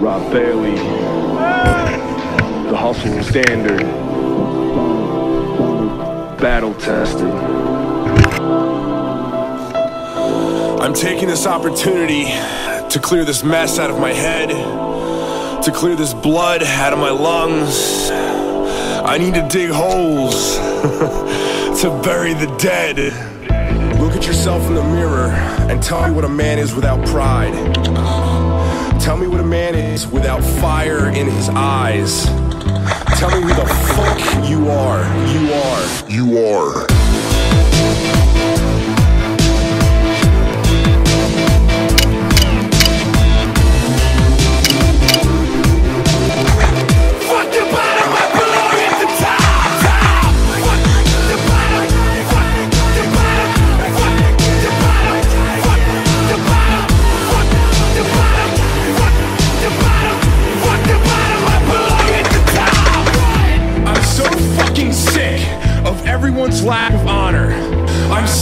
Rob Bailey, the hustle standard, battle tested. I'm taking this opportunity to clear this mess out of my head, to clear this blood out of my lungs. I need to dig holes to bury the dead. Look at yourself in the mirror and tell me what a man is without pride. Tell me what a man is without fire in his eyes. Tell me who the fuck you are. You are. You are.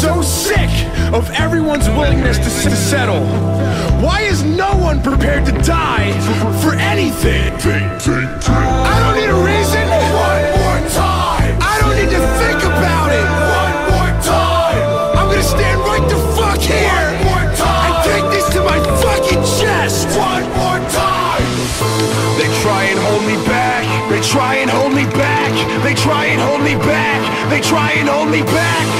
So sick of everyone's willingness to, to settle. Why is no one prepared to die for anything? I don't need a reason. One more time. I don't need to think about it. One more time. I'm gonna stand right the fuck here. One more time. And take this to my fucking chest. One more time. They try and hold me back. They try and hold me back. They try and hold me back. They try and hold me back. They try and hold me back. They try and hold me back.